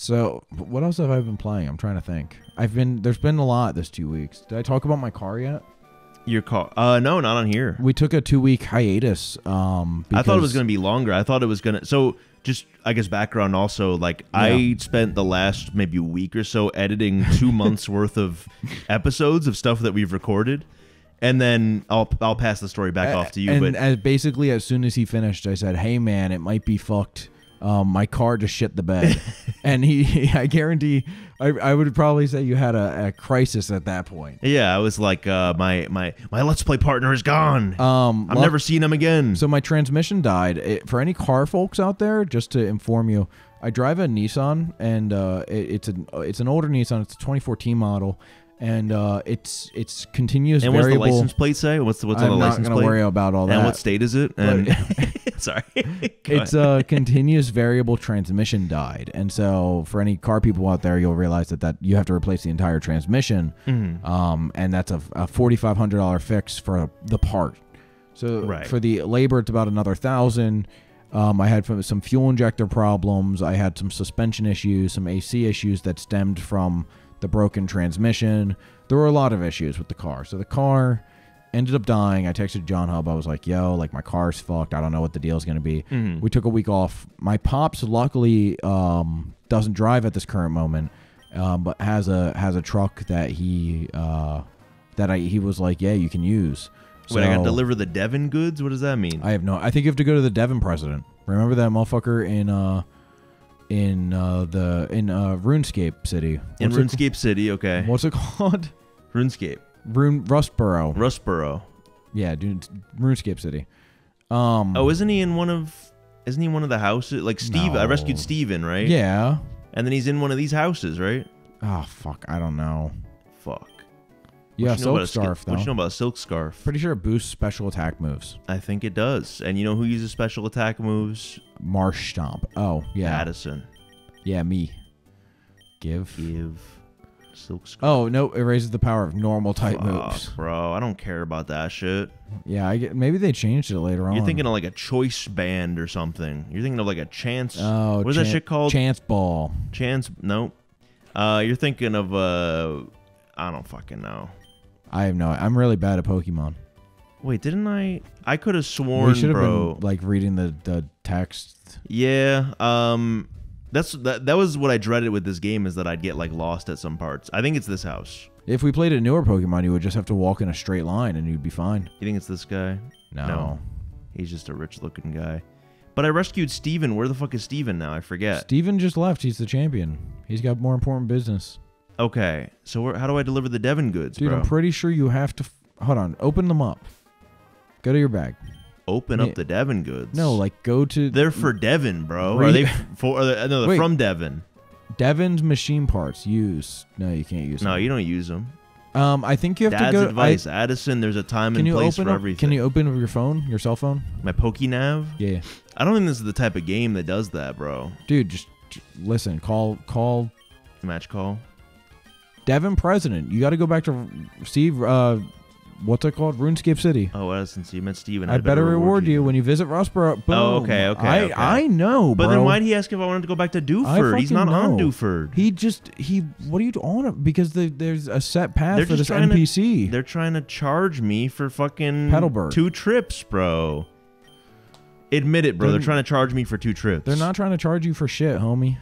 So, what else have I been playing? I'm trying to think. I've been there's been a lot this two weeks. Did I talk about my car yet? Your car? Uh, no, not on here. We took a two week hiatus. Um, I thought it was going to be longer. I thought it was going to. So, just I guess background also. Like I spent the last maybe week or so editing two months worth of episodes of stuff that we've recorded, and then I'll I'll pass the story back off to you. And but as basically, as soon as he finished, I said, "Hey, man, it might be fucked." Um, my car just shit the bed, and he, I guarantee, I, I would probably say you had a, a crisis at that point. yeah, I was like, uh, my my my let's play partner is gone. Um, I'm luck- never seeing him again. So my transmission died. It, for any car folks out there, just to inform you, I drive a Nissan, and uh, it, it's an it's an older Nissan. It's a 2014 model, and uh, it's it's continuous and what's the variable. license plate say? What's the, what's I'm on the not gonna worry about all that. and what state is it? And sorry, it's a continuous variable transmission died, and so for any car people out there, you'll realize that that you have to replace the entire transmission, Mm-hmm. um, and that's a, a forty five hundred dollar fix for the part. So Right. for the labor, it's about another thousand. Um, I had some fuel injector problems. I had some suspension issues, some AC issues that stemmed from the broken transmission. There were a lot of issues with the car. So the car ended up dying. I texted jahnhub. I was like, "Yo, like my car's fucked. I don't know what the deal's gonna be." Mhm. We took a week off. My pops luckily um, doesn't drive at this current moment, um, but has a has a truck that he uh, that I he was like, "Yeah, you can use." Wait, I got to deliver the Devon goods. What does that mean? I have no. I think you have to go to the Devon president. Remember that motherfucker in uh in uh the in uh RuneScape City. In What's it- RuneScape City, okay. what's it called? RuneScape, Rune Rustboro. Rustboro. yeah, dude, RuneScape City. Um. Oh, isn't he in one of? Isn't he one of the houses? Like Steve, I No. rescued Steven, right? Yeah. And then he's in one of these houses, right? Oh fuck, I don't know. Yeah, What you know silk scarf though. What you know about a silk scarf? Pretty sure it boosts special attack moves. I think it does. And you know who uses special attack moves? Marshtomp. Oh yeah, Addison. yeah, me. Give. Give silk scarf. Oh no, it raises the power of normal type Fuck, moves. bro. I don't care about that shit. Yeah, I get, maybe they changed it later on. You're thinking of like a choice band or something. You're thinking of like a chance. Oh, what is that shit called? Chance ball. chance. Nope. Uh, you're thinking of uh, I don't fucking know. I have no. I'm really bad at Pokemon. Wait, didn't I? I could have sworn, we should have bro. been like reading the the text. Yeah. Um. That's that. That was what I dreaded with this game is that I'd get like lost at some parts. I think it's this house. If we played a newer Pokemon, you would just have to walk in a straight line and you'd be fine. You think it's this guy? No. No. He's just a rich-looking guy. But I rescued Steven. Where the fuck is Steven now? I forget. Steven just left. He's the champion. He's got more important business. Okay. So where, how do I deliver the Devon goods, bro? Dude, bro? I'm pretty sure you have to. F- hold on. Open them up. Go to your bag. Open Yeah. up the Devon goods. No, like go to they're for Devon, bro. Are Read- they for? Are they, no, they're Wait. from Devon. Devon's machine parts. Use. No, you can't use No, you don't use them. Um, I think you have Dad's to go. advice, Addison. There's a time can and you place open for up? everything. Can you open up your phone, your cell phone? My PokeNav? Yeah, I don't think this is the type of game that does that, bro. dude. Just, j- listen. Call call Match call. Devon president. You got to go back to Steve. Uh, what's it called? RuneScape City. Oh. So you meant Steven. I better reward you when you visit Rustboro. Boom. Oh, okay, okay, I okay. I know, But bro. then why'd he ask if I wanted to go back to Dewford? He's not fucking on know. Dewford. He just he. What are you on? Because the, there's a set path They're for this trying to- NPC. They're trying to charge me for fucking Petalburg. two trips, bro. Admit it, bro. They're, They're- trying to charge me for two trips. They're not trying to charge you for shit, homie.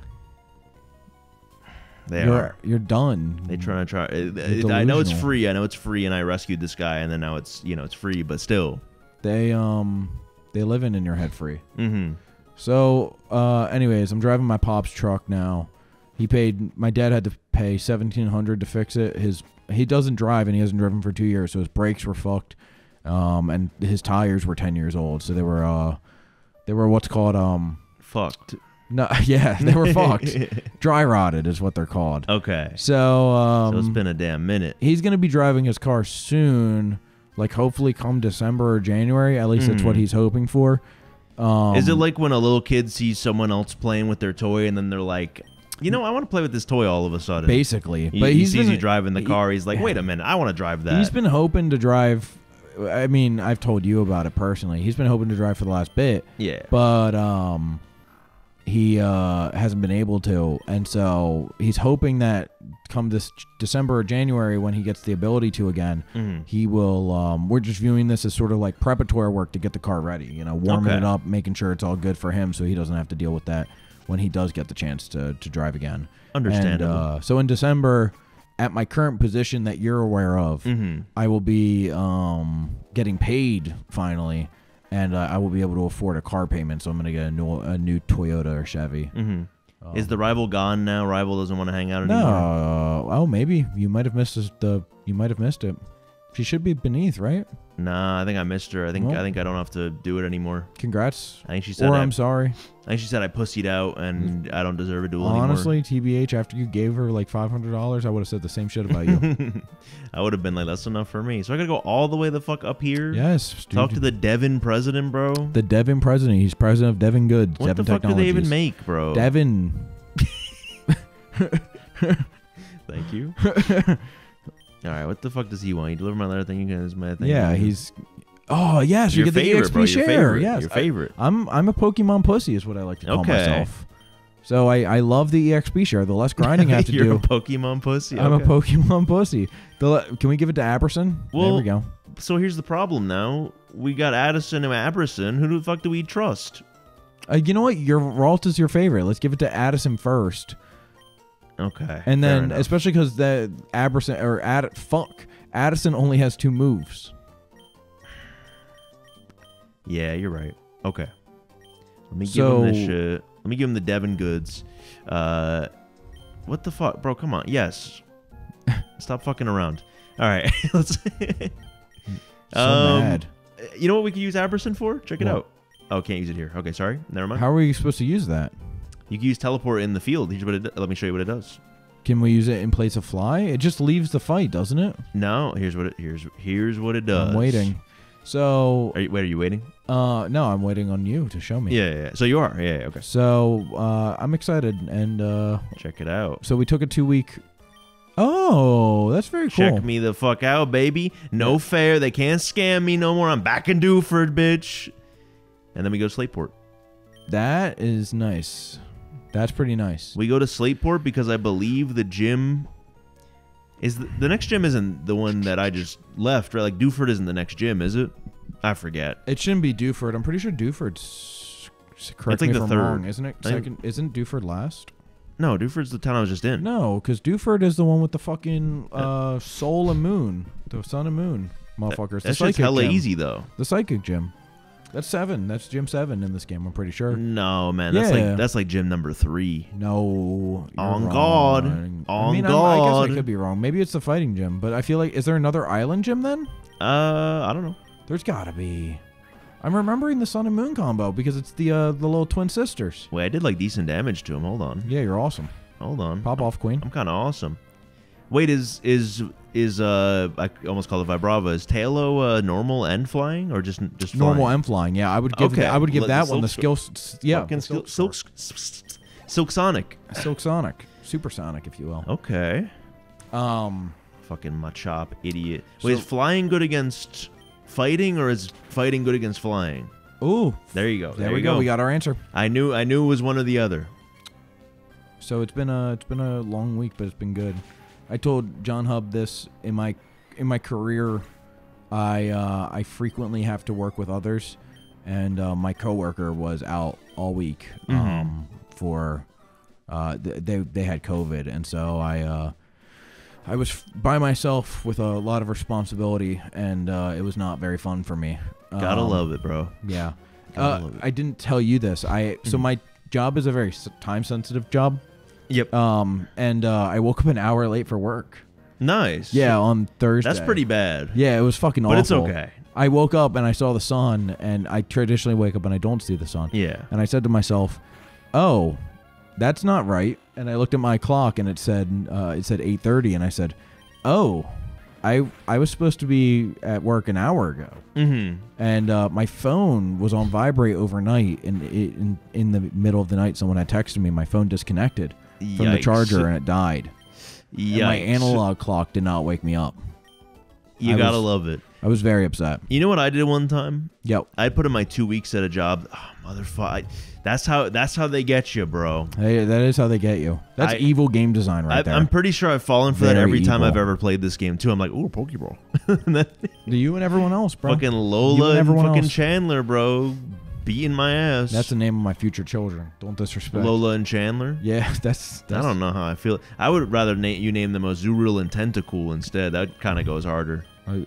They you're are. you're done. They trying to try. uh, I know it's free. I know it's free, and I rescued this guy, and then now it's you know it's free, but still. They um they living in your head free. Mm-hmm. So, uh, anyways, I'm driving my pop's truck now. He paid. My dad had to pay seventeen hundred to fix it. His he doesn't drive and he hasn't driven for two years, so his brakes were fucked. Um, and his tires were ten years old, so they were uh, they were what's called um, Fucked. No, yeah, they were fucked. Dry rotted is what they're called. Okay. So um, so it's been a damn minute. he's gonna be driving his car soon. Like hopefully come December or January. At least that's what Mhm. he's hoping for. Um, Is it like when a little kid sees someone else playing with their toy, and then they're like, you know, I want to play with this toy all of a sudden. basically? He, but he he's sees been, you driving the he- car. He's like, wait a minute, I want to drive that. He's been hoping to drive. I mean, I've told you about it personally. He's been hoping to drive for the last bit, yeah. but um, he uh, hasn't been able to, and so he's hoping that come this December or January when he gets the ability to again, Mhm. he will. Um, we're just viewing this as sort of like preparatory work to get the car ready. You know, warming Okay. it up, making sure it's all good for him, so he doesn't have to deal with that when he does get the chance to to drive again. Understandable. And, uh, so in December, at my current position that you're aware of, Mhm. I will be um, getting paid finally, and uh, I will be able to afford a car payment. So I'm gonna get a new a new Toyota or Chevy. hmm Is the rival gone now? Rival doesn't want to hang out anymore. No, oh maybe you might have missed this- the you might have missed it. She should be beneath, right? Nah, I think I missed her. I think Well. I think I don't have to do it anymore. Congrats. I think she said Or I, I'm sorry. I think she said I pussied out and I don't deserve a duel anymore. Honestly, TBH, after you gave her like five hundred dollars, I would have said the same shit about you. I would have been like, that's enough for me. So I gotta go all the way the fuck up here. yes, dude. Talk to the Devon president, bro. the Devon president. He's president of Devon Goods. what Devon the fuck do they even Technologies. make, bro? Devon. Thank you. all right, what the fuck does he want? You deliver my letter. Thank you guys. My thing. Yeah, he's. Oh yes, you your get the favorite, EXP bro. share. Your favorite. Yes, Your favorite. I'm I'm a Pokemon pussy, is what I like to call Okay. myself. So I, I love the EXP share. The less grinding I have to You're do, a Pokemon pussy. I'm okay. a Pokemon pussy. The le- can we give it to Aberson? there Well- we go. so here's the problem now. We got Addison and Aberson. Who the fuck do we trust? Uh, you know what? Your Ralt is your favorite. Let's give it to Addison first, Okay. and then enough. especially because the Aberson or Add fuck Addison only has two moves. Yeah, you're right. Okay. Let me give him this shit. Let me give him the Devon goods. Uh, what the fuck, bro? Come on. Yes. Stop fucking around. All right. Let's. So Um, mad. You know what we could use Aberson for? Check it What? out. Oh, can't use it here. Okay, sorry. Never mind. How are we supposed to use that? You can use teleport in the field. Here's what it. Let me show you what it does. Can we use it in place of fly? It just leaves the fight, doesn't it? No, here's what it. Here's here's what it does. I'm waiting. So, Are you, wait, are you waiting? uh, no, I'm waiting on you to show me. Yeah, yeah, yeah. So you are. Yeah, yeah. Okay. So, uh, I'm excited, and uh, Check it out. so we took a two week. Oh, that's very cool. Check me the fuck out, baby. No fair. They can't scam me no more. I'm back in Dewford, bitch. And then we go to Slateport. That is nice. That's pretty nice. We go to Slateport because I believe the gym is the, the next gym isn't the one that I just left, right? Like Dewford isn't the next gym, is it? I forget. It shouldn't be Dewford. I'm pretty sure Dewford's. Correct like me the if I'm third. wrong, isn't it? Second, isn't Dewford last? No, Dewford's the town I was just in. No, because Dewford is the one with the fucking uh, soul and moon, the sun and moon, motherfuckers. the That's just psychic hella gym. easy though. The psychic gym. That's seven. That's gym seven in this game. I'm pretty sure. No, man, that's Yeah. like that's like gym number three. No. you're On wrong. God. I On mean, I'm- I guess God. I could be wrong. Maybe it's the fighting gym, but I feel like is there another island gym then? Uh, I don't know. There's gotta be. I'm remembering the sun and moon combo because it's the uh, the little twin sisters. Wait, I did like decent damage to him. Hold on, Yeah, you're awesome. hold on. Pop off, queen. I'm kind of awesome. Wait, is is is uh I almost call it Vibrava. Is Taillow uh normal and flying or just just Normal flying? and flying. Yeah, I would give. Okay, that- I would give let that the one the skill. Yeah, the sil- silk, silk, silk, Sonic. silk Sonic, supersonic, if you will. Okay. Um, Fucking Machop, idiot. Wait, is flying good against fighting or is fighting good against flying? ooh, There you go. there, There, we you go. We got our answer. I knew I knew it was one or the other. So it's been a it's been a long week, but it's been good. I told jahnhub this in my in my career. I uh, I frequently have to work with others, and uh, my coworker was out all week Mhm. um, for uh, th- they they had COVID, and so I uh, I was f- by myself with a lot of responsibility, and uh, it was not very fun for me. Gotta Um, love it, bro. Yeah. Uh, it. I didn't tell you this. I so Mhm. my job is a very time sensitive job. Yep. Um, and uh, I woke up an hour late for work. Nice. Yeah, on Thursday. That's pretty bad. Yeah, it was fucking But awful. it's okay. I woke up and I saw the sun, and I traditionally wake up and I don't see the sun. Yeah. And I said to myself, "Oh, that's not right." And I looked at my clock and it said uh, it said 8:30, and I said, "Oh, I I was supposed to be at work an hour ago." Mm-hmm. and uh, my phone was on vibrate overnight and it, in, in the middle of the night someone had texted me my phone disconnected from the charger and it died and my analog clock did not wake me up You I gotta was- love it. I was very upset. You know what I did one time? Yep. I put in my two weeks at a job. Ah, oh, motherfucker. That's how that's how they get you, bro. Hey, that is how they get you. That's I- evil game design right I, there. I'm pretty sure I've fallen for that Very every time. I've ever played this game too. I'm like, ooh, Pokeball. then Do you and everyone else, bro. fucking Lola and and, fucking else. Chandler, bro, beating my ass. That's the name of my future children. Don't disrespect. Lola and Chandler. Yeah, that's. that's I don't know how I feel. I would rather na- you name them Azurill and Tentacool instead. That kind of goes harder. I-